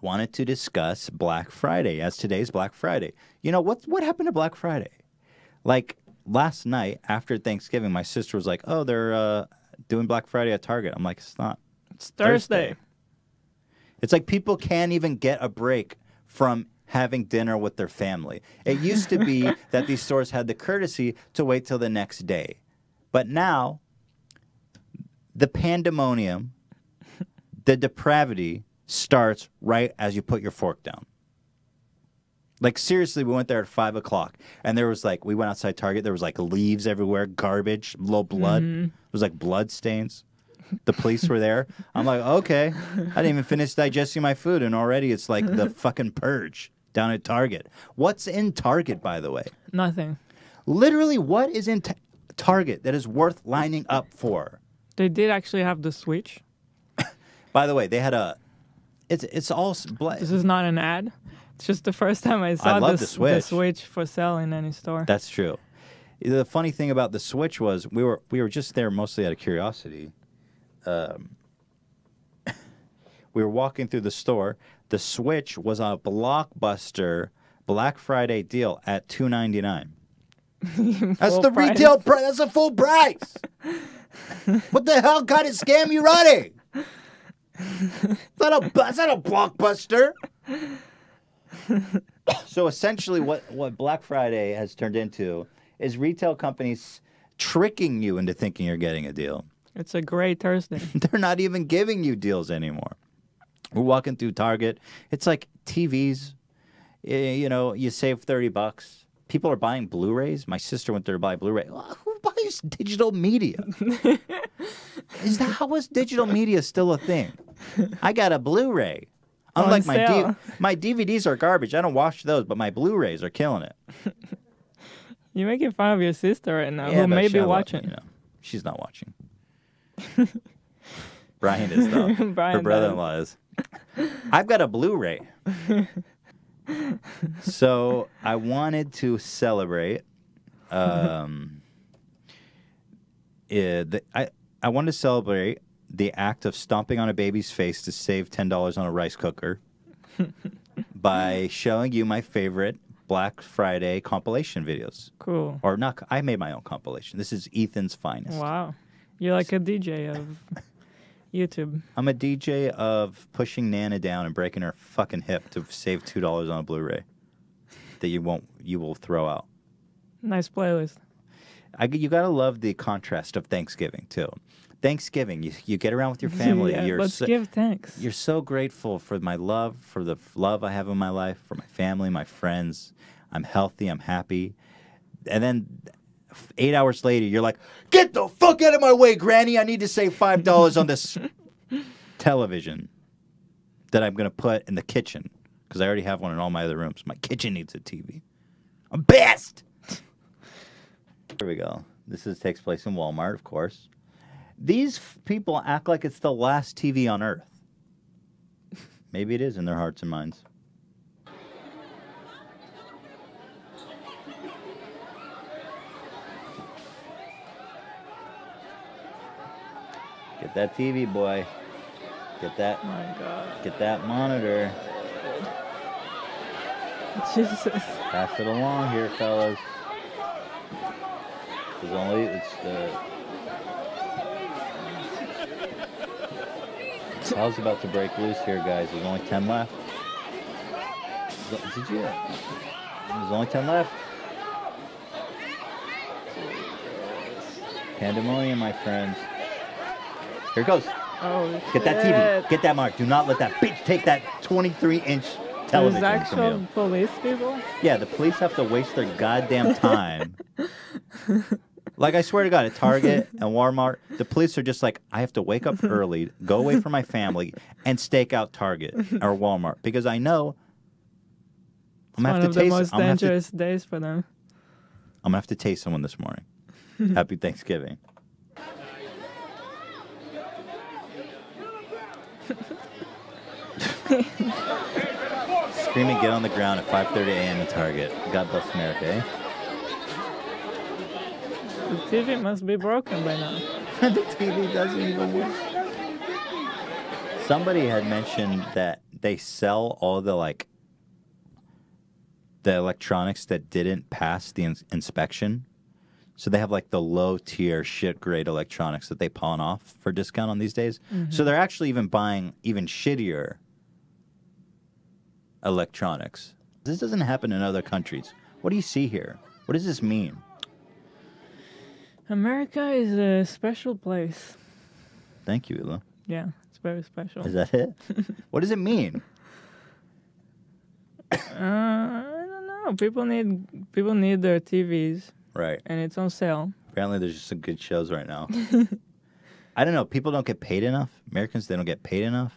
wanted to discuss Black Friday as today's Black Friday. You know what what happened to Black Friday? Like last night after Thanksgiving, my sister was like, "Oh, they're uh, doing Black Friday at Target." I'm like, "It's not. It's Thursday. It's like people can't even get a break from having dinner with their family. It used to be that these stores had the courtesy to wait till the next day. But now, the pandemonium, the depravity starts right as you put your fork down. Like seriously, we went there at five o'clock, and there was like we went outside Target. There was like leaves everywhere, garbage, little blood. Mhm. It was like blood stains. The police were there. I'm like, okay, I didn't even finish digesting my food, and already it's like the fucking purge down at Target. What's in Target, by the way? Nothing. Literally, what is in t- Target that is worth lining up for? They did actually have the Switch. By the way, they had a. It's it's all bla- This is not an ad. It's just the first time I saw love the, the Switch. the Switch for sale in any store. That's true. The funny thing about the Switch was we were we were just there mostly out of curiosity. Um, we were walking through the store. The Switch was on a blockbuster Black Friday deal at two ninety nine. That's the price. retail price. That's the full price. what the hell kind of scam you running? It's not a it's not a blockbuster. so essentially, what what Black Friday has turned into is retail companies tricking you into thinking you're getting a deal. It's a great Thursday. They're not even giving you deals anymore. We're walking through Target. It's like TVs. You know, you save thirty bucks. People are buying Blu-rays. My sister went there to buy Blu-ray. Who buys digital media? is that how is digital media still a thing? I got a Blu-ray. Unlike my D- my DVDs are garbage. I don't watch those, but my Blu-rays are killing it. You're making fun of your sister right now, Yeah, who may be watching. you know, she's not watching. Brian is though. Her brother-in-law is. I've got a Blu-ray. so I wanted to celebrate. Um, the, I I wanted to celebrate the act of stomping on a baby's face to save ten dollars on a rice cooker by showing you my favorite Black Friday compilation videos. Cool. Or not? I made my own compilation. This is Ethan's finest. Wow. You're like a DJ of YouTube. I'm a DJ of pushing Nana down and breaking her fucking hip to save two dollars on a Blu-ray that you won't you will throw out. Nice playlist. I you gotta love the contrast of Thanksgiving too. Thanksgiving, you you get around with your family. Yeah, you're let's so, give thanks. You're so grateful for my love, for the love I have in my life, for my family, my friends. I'm healthy. I'm happy. And then eight hours later, you're like, "Get the fuck out of my way, Granny! I need to save five dollars on this television that I'm gonna put in the kitchen because I already have one in all my other rooms. My kitchen needs a TV. I'm best." Here we go. This is takes place in Walmart, of course. These f- people act like it's the last TV on earth. Maybe it is in their hearts and minds. Get that TV, boy. Get that. Oh my God. Get that monitor. Jesus. Pass it along here, fellas. There's only it's the. Hell's about to break loose here, guys. There's only ten left. Did you? There's only ten left. Pandemonium, my friends. Here it goes. Oh, Get that. TV. Get that mark. Do not let that bitch take that 23 inch television There's from you. actual police people? Yeah, the police have to waste their goddamn time. like I swear to God, at Target and Walmart, the police are just like, I have to wake up early, go away from my family, and stake out Target or Walmart because I know I'm gonna One have of to the taste. most I'm gonna to, dangerous days for them. I'm gonna have to taste someone this morning. Happy Thanksgiving. Screaming, get on the ground at 5:30 a.m. at Target. God bless America. Eh? The TV must be broken by now. the TV doesn't even work. Somebody had mentioned that they sell all the like the electronics that didn't pass the ins- inspection. So they have like the low tier shit grade electronics that they pawn off for discount on these days. Mm-hmm. So they're actually even buying even shittier electronics. This doesn't happen in other countries. What do you see here? What does this mean? America is a special place. Thank you, Hila. Yeah, it's very special. Is that it? what does it mean? Uh, I don't know. People need people need their TVs, Right. and it's on sale. Apparently, there's just some good shows right now. I don't know. People don't get paid enough. Americans, they don't get paid enough.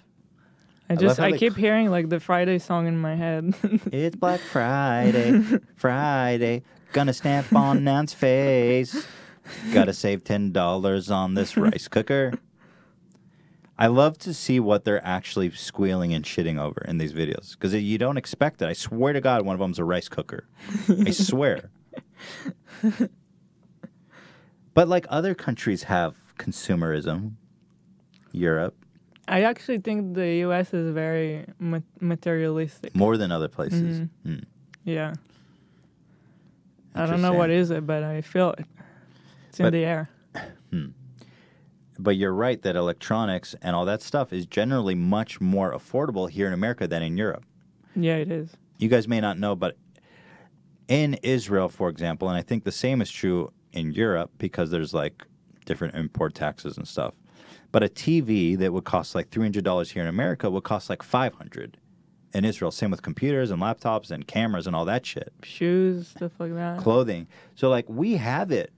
I just how I keep cl- hearing like the Friday song in my head. It's Black Friday, Friday. Gonna stamp on Nan's face. Gotta save ten dollars on this rice cooker. I love to see what they're actually squealing and shitting over in these videos because you don't expect it. I swear to God, one of them's a rice cooker. I swear. but like other countries have consumerism, Europe I actually think the U.S. is very ma- materialistic. more than other places. Mm. Yeah. I don't know what is it, but I feel it. It's in the air. Hmm. But you're right that electronics and all that stuff is generally much more affordable here in America than in Europe. Yeah, it is. You guys may not know, but in Israel, for example, and I think the same is true in Europe because there's like different import taxes and stuff. But a TV that would cost like $300 here in America would cost like 500 in Israel. Same with computers and laptops and cameras and all that shit. Shoes, stuff like that. clothing. So like we have it.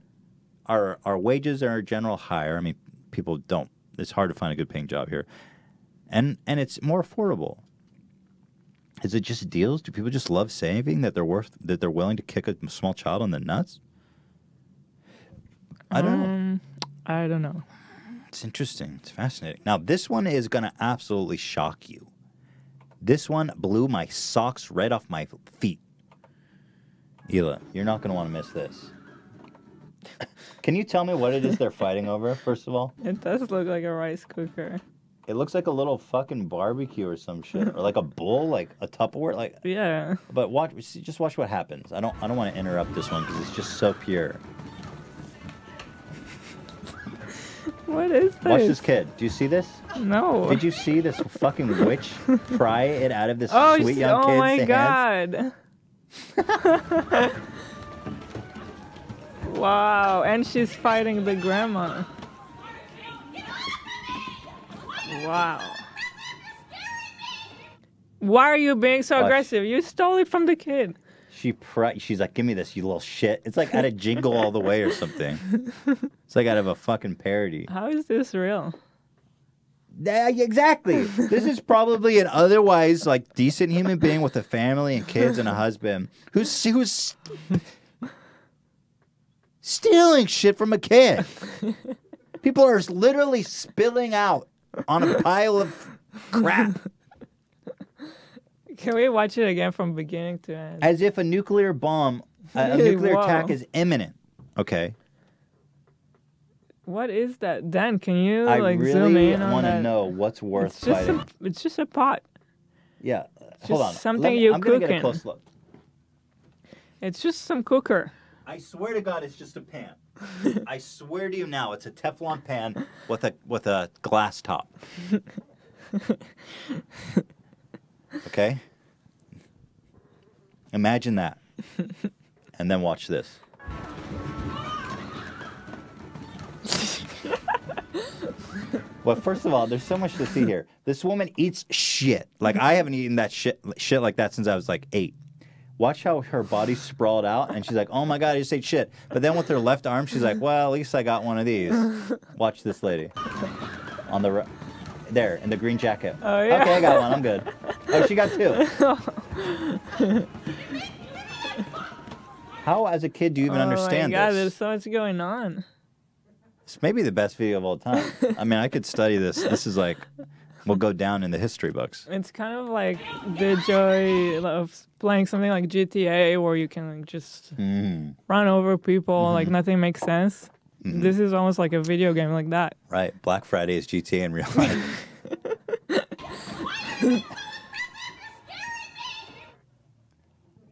Our our wages are in general higher. I mean, people don't. It's hard to find a good paying job here, and and it's more affordable. Is it just deals? Do people just love saving that they're worth that they're willing to kick a small child in the nuts? I don't know. Um, I don't know. It's interesting. It's fascinating. Now this one is gonna absolutely shock you. This one blew my socks right off my feet. Hila, you're not gonna want to miss this. Can you tell me what it is they're fighting over? First of all, It does look like a rice cooker. it looks like a little fucking barbecue or some shit, or like a bull, like a Tupperware, like. Yeah. But watch, just watch what happens. I don't, I don't want to interrupt this one because it's just so pure. What is this? Watch this kid. Do you see this? No. Did you see this fucking witch pry it out of this Oh, sweet young oh kid's my god. Wow, and she's fighting the grandma. Wow. Why are you being so aggressive? You stole it from the kid. She pri- she's like, "Give me this, you little shit." It's like out of Jingle All the Way or something. It's like out of a fucking parody. How is this real? Yeah, exactly. this is probably an otherwise like decent human being with a family and kids and a husband who's who's stealing shit from a kid. People are literally spilling out on a pile of crap Can we watch it again from beginning to end? as if a nuclear bomb, a, a nuclear attack is imminent. Okay. What is that? Dan, can you I like zoom really in on want to that? know what's worth It's just fighting. a, it's just a pot. yeah, uh, hold on. just something me- you I'm gonna get a cooking. close look. It's just some cooker. I swear to God, it's just a pan. I swear to you now, it's a Teflon pan with a with a glass top. Okay. Imagine that, and then watch this. Well, first of all, there's so much to see here. This woman eats shit. Like I haven't eaten that shit shit like that since I was like eight. Watch how her body sprawled out, and she's like, "Oh my god, I just ate shit." But then with her left arm, she's like, "Well, at least I got one of these." Watch this lady on the ri- there in the green jacket. Oh, yeah. Okay, I got one. I'm good. Oh, she got two. How, as a kid, do you even understand this? oh my God, this? there's so much going on. It's maybe the best video of all time. I mean, I could study this. This is like, will go down in the history books. It's kind of like the joy of playing something like GTA where you can like just Mm, run over people, like Mm-hmm. nothing makes sense. This is almost like a video game like that. right. Black Friday is GTA in real life.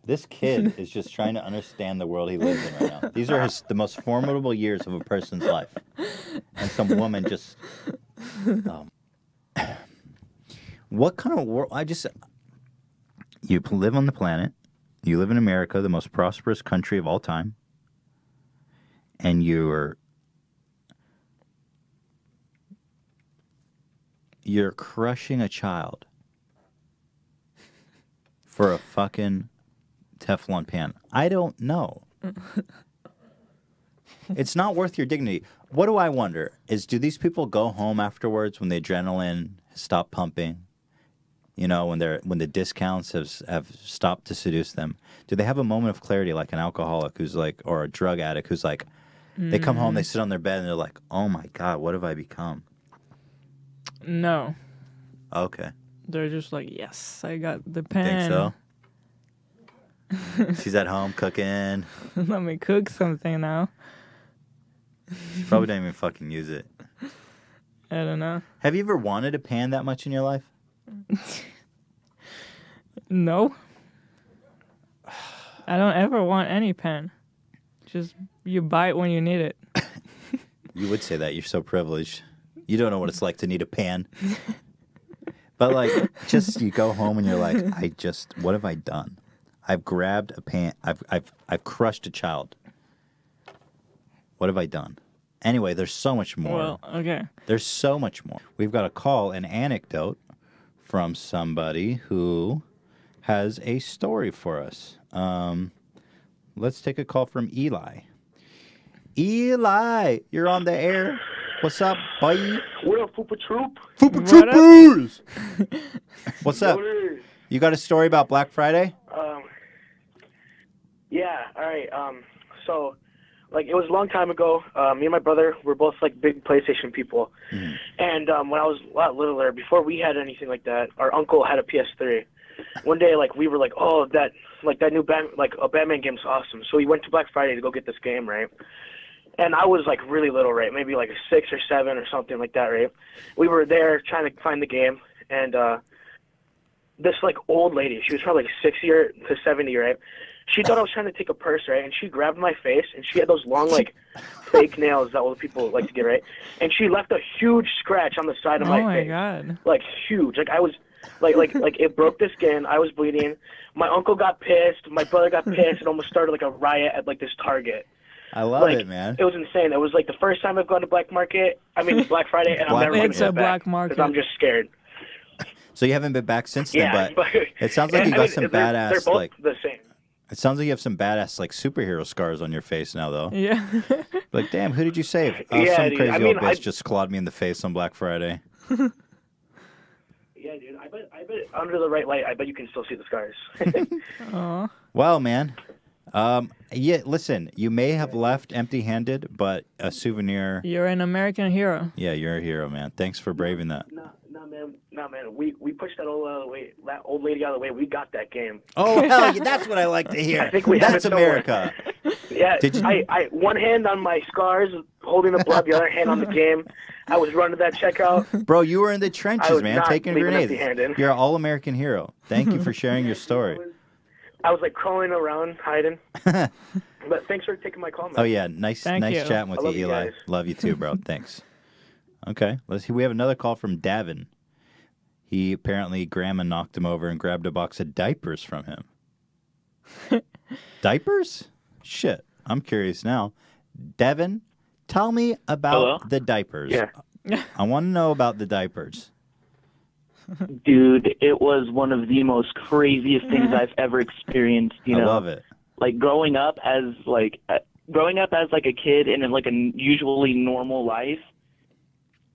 This kid is just trying to understand the world he lives in right now. These are his, the most formidable years of a person's life. And some woman just. Um, what kind of world? I just. You live on the planet. You live in America, the most prosperous country of all time. And you're. You're crushing a child for a fucking Teflon pan. I don't know. it's not worth your dignity. What do I wonder is do these people go home afterwards when the adrenaline has stopped pumping? You know, when they're when the discounts have have stopped to seduce them. Do they have a moment of clarity like an alcoholic who's like or a drug addict who's like they come home, they mm. sit on their bed and they're like, "Oh my god, what have I become?" No, Okay. they're just like, yes, I got the Think so? She's at home cooking. Let me cook something now. She probably didn't even fucking use it. I don't know. Have you ever wanted a pan that much in your life? No. I don't ever want any pen. Just you buy it when you need it. You would say that. You're so privileged. You don't know what it's like to need a pan. But like, just you go home and you're like, I just, what have I done? I've grabbed a pan. I've, I've, I've crushed a child. What have I done? Anyway, there's so much more. Well, okay. There's so much more. We've got a call, an anecdote from somebody who has a story for us. Um, let's take a call from Eli. Eli, you're on the air. What's up, buddy? What up, Fupa Troop? Fupa What up? Troopers! What's up? You got a story about Black Friday? Um, yeah, all right. Um, so, like, it was a long time ago. Uh, me and my brother were both like big PlayStation people, and um, when I was a lot littler, before we had anything like that, our uncle had a PS3. One day, like, we were like, "Oh, that like that new Bat- like a Batman game's awesome." So we went to Black Friday to go get this game, right? And I was like really little, right? Maybe like a six or seven or something like that, right? We were there trying to find the game, and uh, this like old lady. She was probably like sixty or to seventy, right? She thought I was trying to take a purse, right? And she grabbed my face, and she had those long like fake nails that old people like to get, right? And she left a huge scratch on the side of my face. Oh my my face, god. like huge. Like I was, like like like it broke the skin. I was bleeding. My uncle got pissed. My brother got pissed, and almost started like a riot at like this Target. I love like it, man. it was insane. It was like the first time I've gone to Black Market. I mean Black Friday, and Black I'm never It's going a to black back market. because I'm just scared. So you haven't been back since then, Yeah, but it sounds like you got mean, some they're, badass They're both like. the same. It sounds like you have some badass like superhero scars on your face now, though. Yeah. Like, damn, who did you save? Oh, Yeah, some dude, crazy I old bitch I- just clawed me in the face on Black Friday. Yeah, dude. I bet. I bet under the right light, I bet you can still see the scars. Aw. Well, man, um, yeah. Listen, you may have left empty-handed, but a souvenir. You're an American hero. Yeah, you're a hero, man. Thanks for braving that. no, no, man. No, man. We we pushed that old out of the way. That old lady out of the way. We got that game. Oh hell, yeah, that's what I like to hear. I think we that's. America. Yeah. Did you- I, I one hand on my scars, holding the blood, the other hand on the game. I was running that checkout. Bro, you were in the I trenches, was man, not taking leaving grenades. empty-handed. You're an all-American hero. Thank you for sharing your story. I was like crawling around, hiding. but thanks for taking my call, man. Oh yeah, nice, Thank nice you. chatting with I love you, you Eli. guys. Love you too, bro. Thanks. Okay, let's see. We have another call from Davin. He apparently grandma knocked him over and grabbed a box of diapers from him. diapers? Shit, I'm curious now. Devin, tell me about Hello? the diapers. Yeah. I want to know about the diapers. Dude, it was one of the most craziest things I've ever experienced. You I know, love it. like growing up as like uh, growing up as like a kid in like a usually normal life,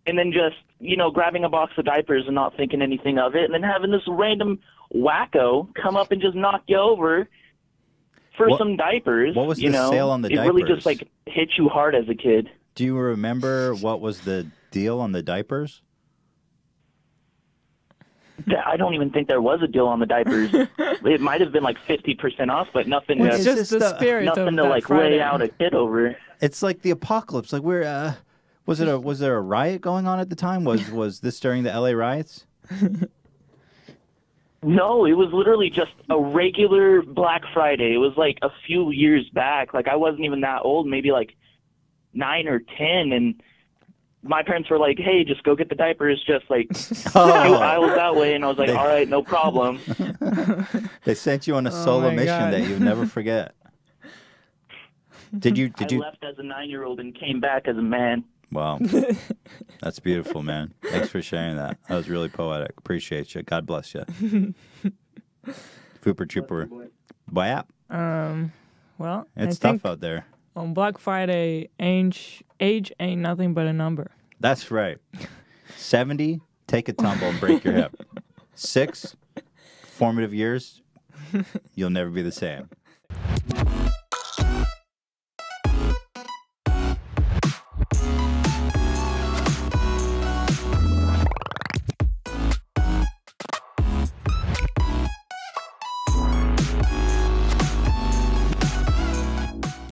and then just you know grabbing a box of diapers and not thinking anything of it, and then having this random wacko come up and just knock you over for What- some diapers. what was you the know? sale on the diapers? It really just like hit you hard as a kid. Do you remember what was the deal on the diapers? I don't even think there was a deal on the diapers. it might have been like fifty percent off, but nothing. It's It's to, just just the the- spirit nothing of to that like Friday. lay out a kid over. It's like the apocalypse. Like we're uh was it a was there a riot going on at the time? Was was this during the LA riots? No, it was literally just a regular Black Friday. It was like a few years back. Like I wasn't even that old, maybe like nine or ten, and my parents were like, "Hey, just go get the diapers." Just like two oh. aisles that way, and I was like, Oh. They- "All right, no problem." They sent you on a Oh solo my mission God. that you'll never forget. Did you? Did I you? left as a nine-year-old and came back as a man. Wow, that's beautiful, man. Thanks for sharing that. That was really poetic. Appreciate you. God bless you. Fupa Trooper. Yeah, Um, well, it's I tough out there. on Black Friday, age age ain't nothing but a number. That's right. 70, take a tumble and break your hip. Six, formative years, you'll never be the same.